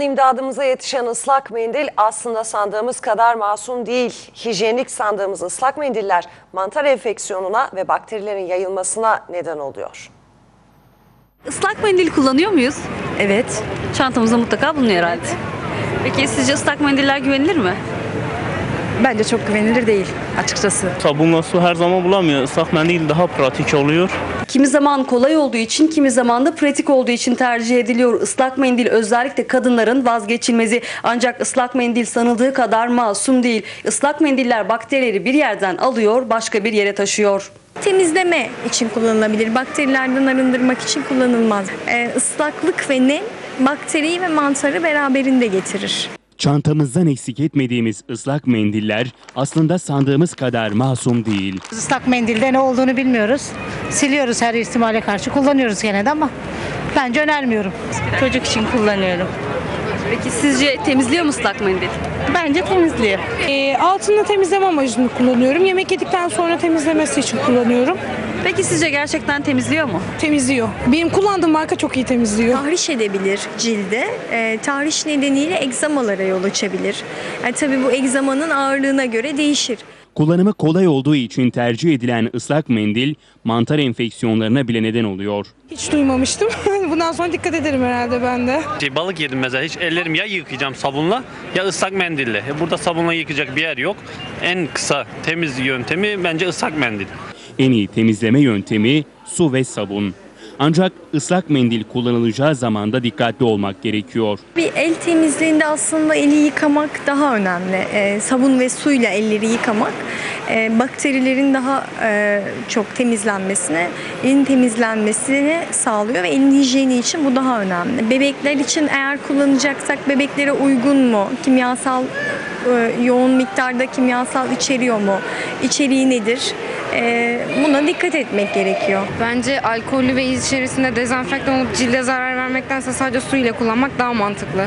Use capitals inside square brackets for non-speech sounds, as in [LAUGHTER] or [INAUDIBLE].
İmdadımıza yetişen ıslak mendil aslında sandığımız kadar masum değil. Hijyenik sandığımız ıslak mendiller mantar enfeksiyonuna ve bakterilerin yayılmasına neden oluyor. Islak mendil kullanıyor muyuz? Evet. Çantamızda mutlaka bulunuyor herhalde. Peki sizce ıslak mendiller güvenilir mi? Bence çok güvenilir değil açıkçası. Sabunla su her zaman bulamıyor. Islak mendil daha pratik oluyor. Kimi zaman kolay olduğu için, kimi zaman da pratik olduğu için tercih ediliyor. Islak mendil özellikle kadınların vazgeçilmezi. Ancak ıslak mendil sanıldığı kadar masum değil. Islak mendiller bakterileri bir yerden alıyor, başka bir yere taşıyor. temizleme için kullanılabilir. Bakterilerden arındırmak için kullanılmaz. Ee, ıslaklık ve nem bakteriyi ve mantarı beraberinde getirir. Çantamızdan eksik etmediğimiz ıslak mendiller aslında sandığımız kadar masum değil. Islak mendilde ne olduğunu bilmiyoruz. Siliyoruz her ihtimale karşı. Kullanıyoruz gene de ama bence önermiyorum. Çocuk için kullanıyorum. Peki sizce temizliyor mu ıslak mendil? Bence temizliyor. E, altını temizleme amacını kullanıyorum. Yemek yedikten sonra temizlemesi için kullanıyorum. Peki sizce gerçekten temizliyor mu? Temizliyor. Benim kullandığım marka çok iyi temizliyor. Tahriş edebilir cilde. Ee, tahriş nedeniyle egzamalara yol açabilir. Yani tabii bu egzamanın ağırlığına göre değişir. Kullanımı kolay olduğu için tercih edilen ıslak mendil mantar enfeksiyonlarına bile neden oluyor. Hiç duymamıştım. [LAUGHS] Bundan sonra dikkat ederim herhalde ben de. Şey, balık yedim mesela hiç ellerim ya yıkayacağım sabunla ya ıslak mendille. E, Burada sabunla yıkayacak bir yer yok. En kısa temiz yöntemi bence ıslak mendil. En iyi temizleme yöntemi su ve sabun. Ancak ıslak mendil kullanılacağı zaman da dikkatli olmak gerekiyor. Bir el temizliğinde aslında eli yıkamak daha önemli. Ee, sabun ve suyla elleri yıkamak e, bakterilerin daha e, çok temizlenmesine, elin temizlenmesini sağlıyor ve elin hijyeni için bu daha önemli. Bebekler için eğer kullanacaksak bebeklere uygun mu? Kimyasal e, yoğun miktarda kimyasal içeriyor mu? İçeriği nedir? E, buna dikkat etmek gerekiyor. Bence alkollü ve içerisinde dezenfektan olup cilde zarar vermektense sadece su ile kullanmak daha mantıklı.